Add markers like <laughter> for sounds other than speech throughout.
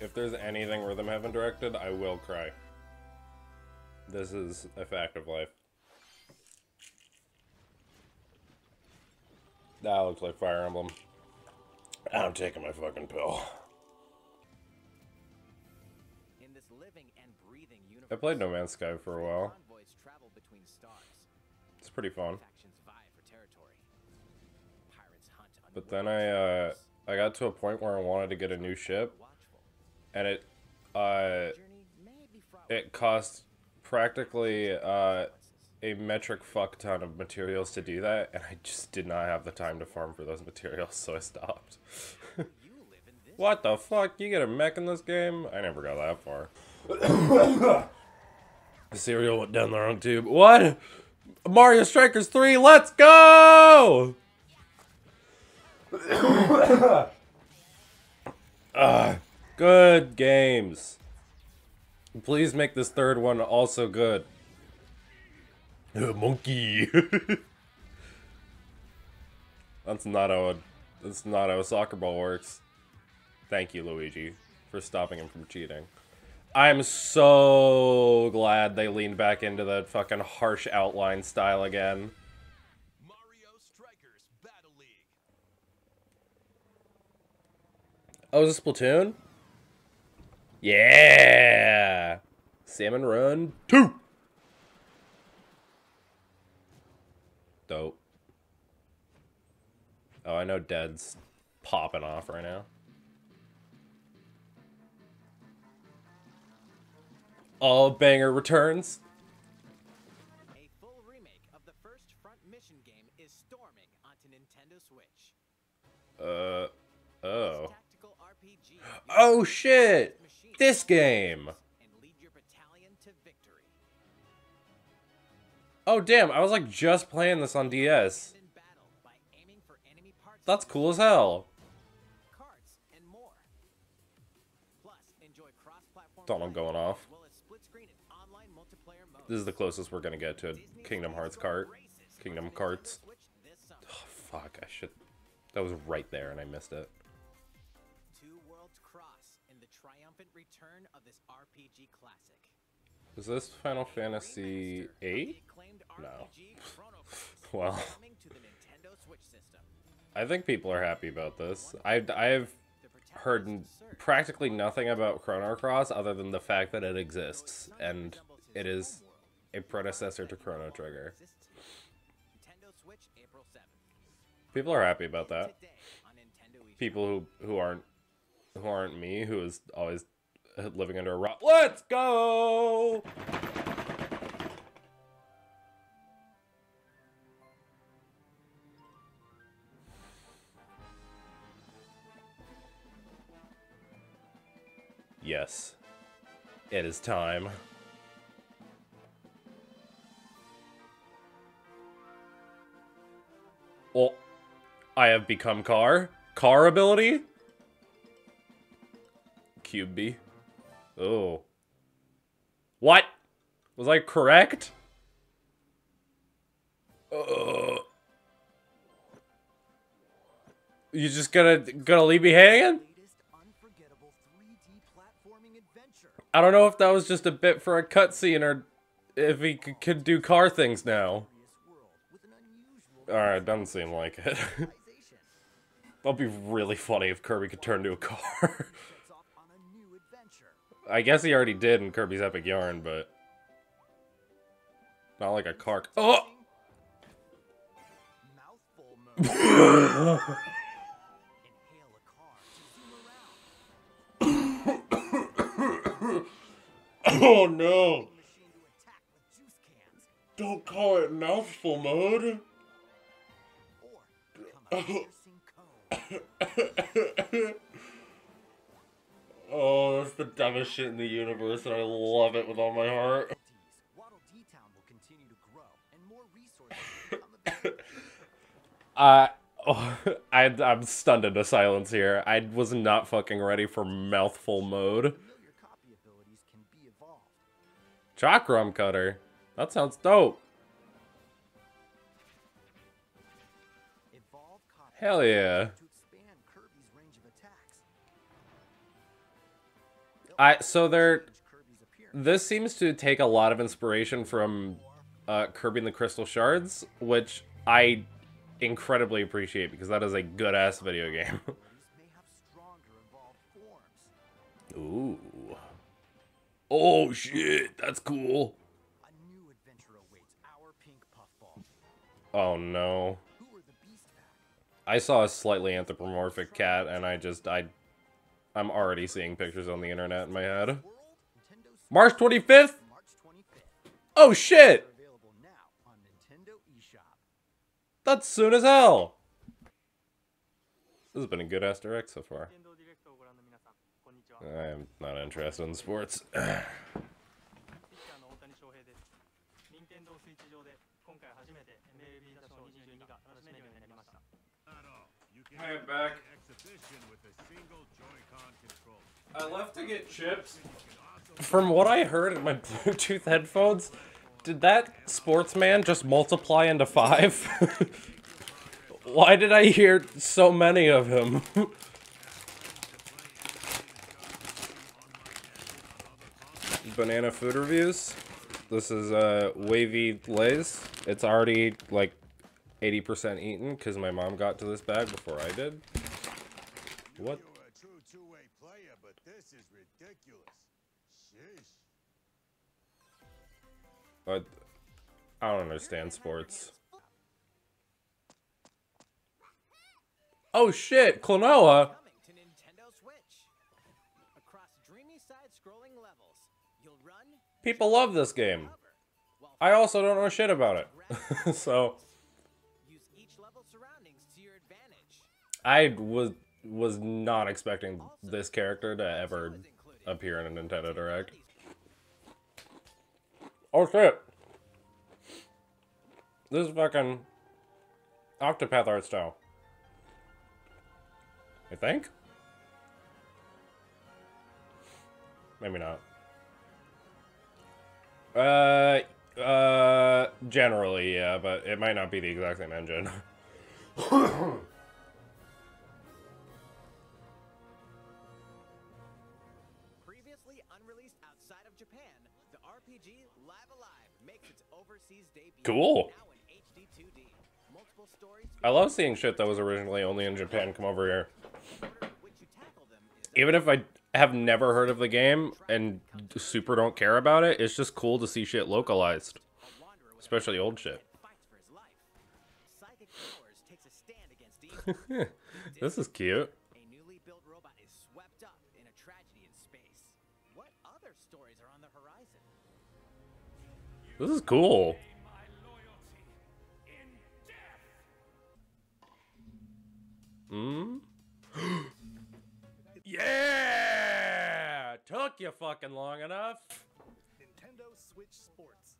If there's anything Rhythm Heaven directed, I will cry. This is a fact of life. That looks like Fire Emblem. I'm taking my fucking pill. In this living and breathing universe, I played No Man's Sky for a while. travel between stars. It's pretty fun. Factions vie for territory. Pirates hunt But then I uh I got to a point where I wanted to get a new ship. And it uh it cost practically uh a metric fuck ton of materials to do that and I just did not have the time to farm for those <laughs> materials so I stopped. <laughs> what the fuck? You get a mech in this game? I never got that far. <coughs> the cereal went down the wrong tube. What? Mario Strikers 3, let's go! <coughs> <coughs> Ah, good games. Please make this third one also good. Uh, <laughs> monkey. <laughs> that's not how a, that's not how a soccer ball works. Thank you, Luigi, for stopping him from cheating. I'm so glad they leaned back into the fucking harsh outline style again. Mario Strikers Battle League. Oh, is this Splatoon? Yeah! Salmon Run 2! Dope. Oh, I know Dead's popping off right now. Oh, banger returns. A full remake of the first front mission game is storming onto Nintendo Switch. Uh, oh. Tactical RPG. Oh shit! This game! Oh damn, I was like just playing this on DS. That's cool as hell. Thought I'm going off. This is the closest we're gonna get to a Kingdom Hearts cart. Kingdom Carts. Oh, fuck, I should. That was right there and I missed it. Return of this RPG classic. Is this Final Fantasy VIII? No. RPG <laughs> Chrono Cross, Well. coming to the Nintendo Switch system. I think people are happy about this. I've, I've heard n- protagonist Serge practically nothing about Chrono Cross other than the fact that it exists, and it is a predecessor to Chrono Trigger. exists here. Nintendo Switch, April 7th. People are happy about that. Today on Nintendo eShop. People who who aren't who aren't me, who is always <laughs> living under a rock. Let's go. Yes. It is time. Oh, I have become car. Car ability? Cube B. Oh. What? Was I correct? Uh, you just gonna gonna leave me hanging? latest unforgettable 3D platforming adventure. I don't know if that was just a bit for a cutscene or if he could do car things now. Alright, doesn't seem like it. <laughs> That'd be really funny if Kirby could turn to a car. <laughs> I guess he already did in Kirby's Epic Yarn, but not like a car. Oh! Mouthful mode. Inhale a car to zoom around. Oh no! Machine to attack with juice cans. Don't call it mouthful mode. Oh, that's the dumbest shit in the universe, and I love it with all my heart. Waddle will continue to grow, and more resources will. Uh, <laughs> oh, <laughs> I, I'm stunned into silence here. I was not fucking ready for mouthful mode. Familiar copy abilities can be evolved. Chakram cutter. That sounds dope. Hell yeah. I so appearance. this seems to take a lot of inspiration from uh, Kirby and the Crystal Shards, which I incredibly appreciate because that is a good ass video game. <laughs> Ooh. Oh shit, that's cool. Oh no. I saw a slightly anthropomorphic cat and I just I I'm already seeing pictures on the internet in my head. March 25th? Oh shit! That's soon as hell! This has been a good Aster so far. I am not interested in sports. <sighs> I am back. I left to get chips. From what I heard in my <laughs> Bluetooth headphones, did that sportsman just multiply into five? <laughs> Why did I hear so many of him? <laughs> Banana food reviews. This is uh, Wavy Lays. It's already like 80% eaten because my mom got to this bag before I did. What? You're a true two-way player, but this is ridiculous. Sheesh. But I don't understand sports. Oh shit, Klonoa! Coming to Nintendo Switch. Across dreamy side-scrolling levels, you'll run, People love this game. I also don't know shit about it. <laughs> so I was was not expecting this character to ever appear in a Nintendo Direct. Oh shit. This is fucking Octopath art style. I think? Maybe not. Uh, uh, generally, yeah, but it might not be the exact same engine. <laughs> Cool. Now in HD 2D. Multiple stories I love seeing shit that was originally only in Japan come over here. is Even if I have never heard of the game and super don't care about it, it's just cool to see shit localized. Especially old shit. fights <laughs> for his This is Powers Hmm? <gasps> yeah! Took you fucking long enough. Nintendo Switch Sports.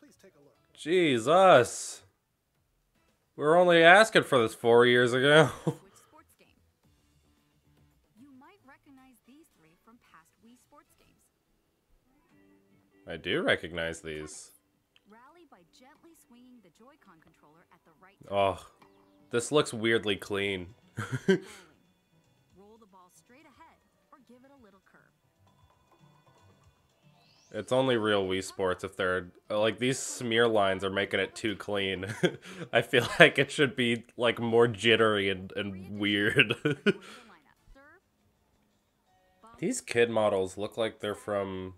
Please take a look. Jesus. We were only asking for this four years ago. <laughs> Switch sports game. You might recognize these three from past Wii Sports games. I do recognize these. Rally by gently swinging the Joy-Con controller at the right. Oh, this looks weirdly clean. Roll the ball straight ahead or give it a little curve. It's only real Wii Sports if they're like these smear lines are making it too clean. <laughs> I feel like it should be like more jittery and, and weird. <laughs> Order the lineup. Serve. Bump these kid models look like they're from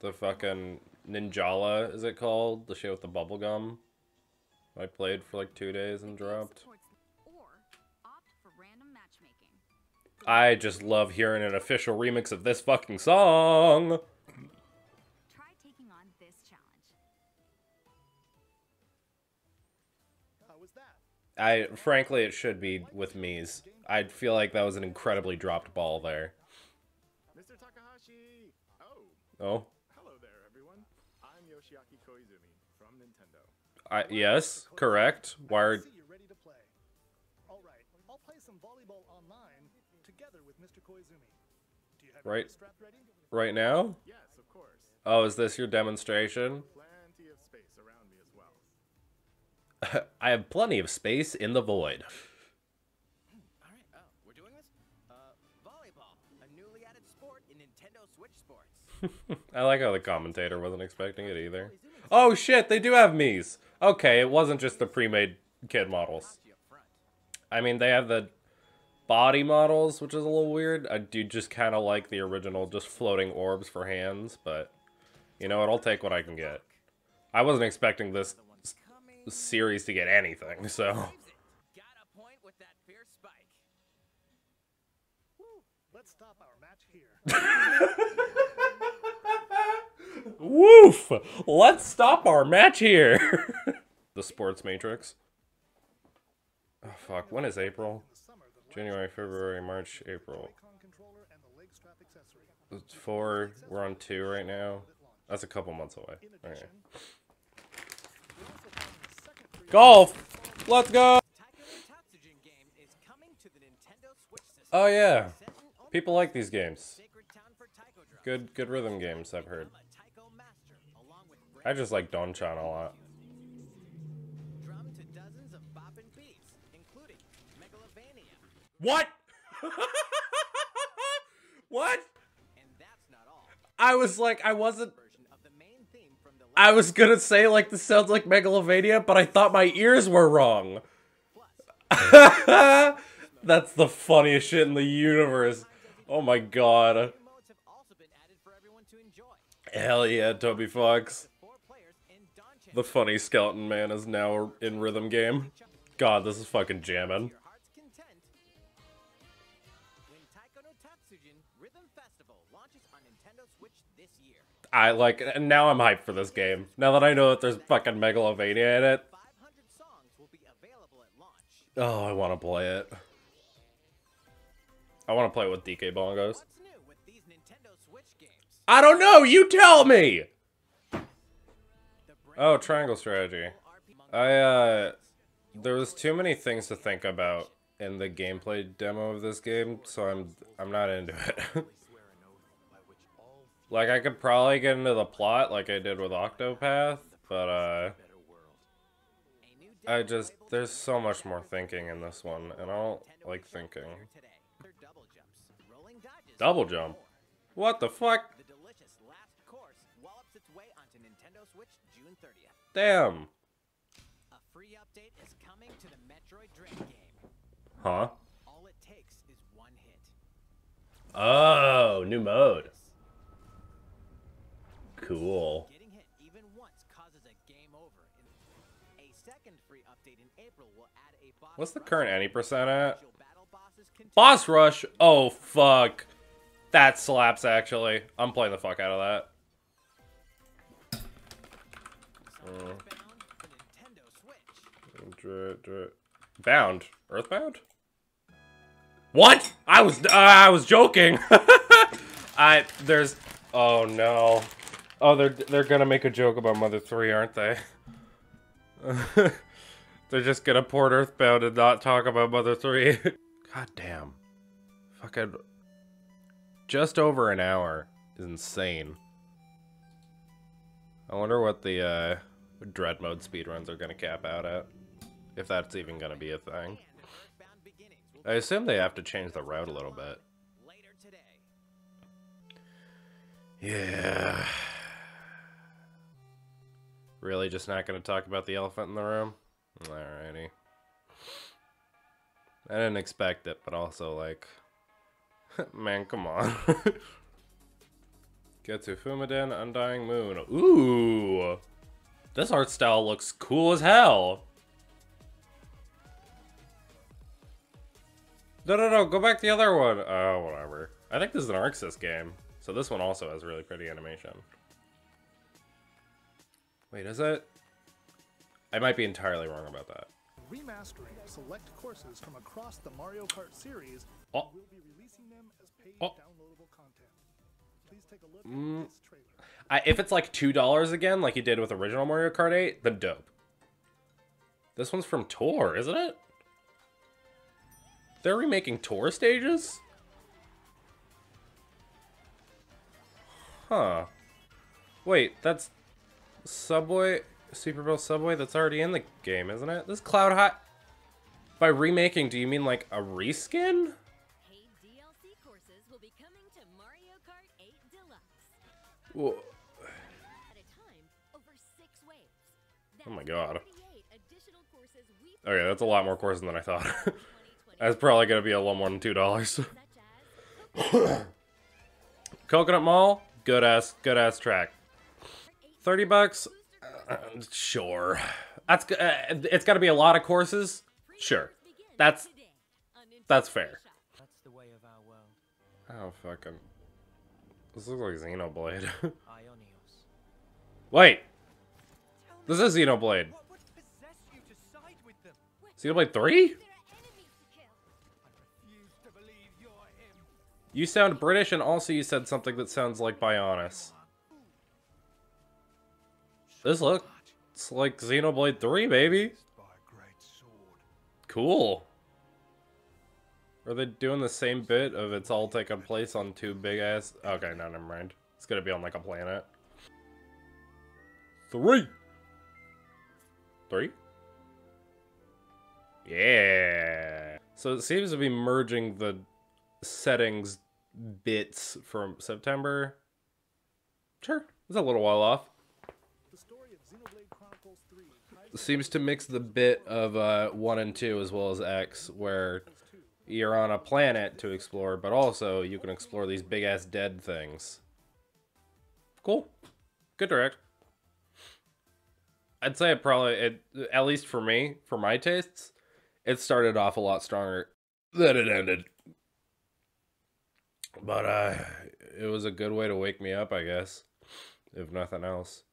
the fucking Ninjala, is it called? The shit with the bubble gum. I played for like two days and dropped. Or opt for random matchmaking. I just love hearing an official remix of this fucking song. Try taking on this challenge. How was that? I frankly, it should be with Mii's. I feel like that was an incredibly dropped ball there. Mr. Takahashi! Oh, oh Oh, hello there, everyone. I'm Yoshiaki Koizumi from Nintendo. I yes, correct. I Wired. see you're ready to play. All right, I'll play some volleyball online together with Mr. Koizumi. Do you have Right. wrist strap ready? Right now? Yes, of course. Oh, is this your demonstration? Plenty of space around me as well. <laughs> I have plenty of space in the void. All right, oh, we're doing this? Uh, volleyball, a newly added <laughs> I like how the commentator wasn't expecting it either. Oh shit, they do have Mii's. Okay, it wasn't just the pre-made kid models. I mean, they have the body models, which is a little weird. I do just kind of like the original, just floating orbs for hands, but you know what? I'll take what I can get. I wasn't expecting this series to get anything, <laughs> so. Got a point with that fierce spike. Let's stop our match here. <laughs> Woof! Let's stop our match here. <laughs> the Sports Matrix. Oh fuck, when is April? January, February, March, April. It's four. We're on two right now. That's a couple months away. Golf. Let's go. Oh yeah, people like these games. Good, good rhythm games. I've heard. I'm a taiko master, along with I just like Don Chan a lot. beats. What? <laughs> what? And that's not all. I was like, I wasn't. I was gonna say like this sounds like Megalovania, but I thought my ears were wrong. <laughs> That's the funniest shit in the universe. Oh my god. Hell yeah, Toby Fox. The funny skeleton man is now in rhythm game. God, this is fucking jamming. Your heart's content. When Taiko no Tatsujin Rhythm Festival launches on Nintendo Switch this year. I like, and now I'm hyped for this game. Now that I know that there's fucking Megalovania in it. 500 songs will be available at launch. Oh, I want to play it. I want to play it with DK Bongos. What's new with these Nintendo Switch games? I don't know. You tell me. Oh, triangle strategy. I uh, there was too many things to think about in the gameplay demo of this game, so I'm I'm not into it. <laughs> like I could probably get into the plot like I did with Octopath, but uh, I just there's so much more thinking in this one, and I don't like thinking. double jump. What the fuck? Damn. A free update is coming to the Metroid Dread game. Huh? All it takes is one hit. Oh, new mode. Cool. Getting hit even once causes a game over. A second free update in April will add a boss What's the current any percent at? You'll battle bosses continue- Boss rush. Oh fuck. That slaps actually. I'm playing the fuck out of that. Dr- Bound. Earthbound? What? I was uh, I was joking. <laughs> I there's oh no. Oh, they're they're gonna make a joke about Mother Three, aren't they? <laughs> they're just gonna port Earthbound and not talk about Mother Three. <laughs> God damn. Fucking. Just over an hour is insane. I wonder what the uh, Dread Mode speedruns are gonna cap out at. If that's even gonna be a thing. I assume they have to change the route a little bit. Yeah. Really just not gonna talk about the elephant in the room? Alrighty. I didn't expect it, but also like <laughs> Man, come on. <laughs> GetsuFumaden, Undying Moon. Ooh! This art style looks cool as hell. No, no, no, go back to the other one. Oh, whatever. I think this is an Arxis game. So this one also has really pretty animation. Wait, is it? I might be entirely wrong about that. Remastering select courses from across the Mario Kart series, Oh. we'll be releasing them as paid Oh. downloadable content. Mm. at this trailer. I, if it's like $2 again, like you did with original Mario Kart 8, then dope. This one's from Tour, isn't it? They're remaking Tour stages? Huh. Wait, that's Subway, Super Bowl Subway that's already in the game, isn't it? This Cloud High. By remaking, do you mean like a reskin? Whoa. at a time over six waves. Oh my god. 38 additional Okay, that's a lot more courses than I thought. that's probably gonna be a little more than two dollars. <coughs> Coconut Mall, good ass, good ass track. Thirty bucks, uh, sure. That's g- uh, it's got to be a lot of courses. Sure, that's that's fair. That's the way of our world. Oh fucking, this looks like Xenoblade. <laughs> Aionios. Wait, this is Xenoblade. What would possess you to side with them? Xenoblade three? There are enemies to kill. I refuse to believe you're him. You sound British, and also you said something that sounds like Bionis. This looks like Xenoblade 3, baby. By a great sword. Cool. Are they doing the same bit of it's all taking place on two big ass? Okay, no, never mind. It's gonna be on like a planet. Three. Three. Yeah. So it seems to be merging the settings bits from September. Sure, it's a little while off. The story of Xenoblade Chronicles 3 ties seems to mix the bit of uh, 1 and 2 as well as X, where you're on a planet to explore, but also you can explore these big ass dead things. Cool. Good direct. I'd say it probably, it, at least for me, for my tastes, it started off a lot stronger than it ended. But uh, it was a good way to wake me up, I guess, if nothing else.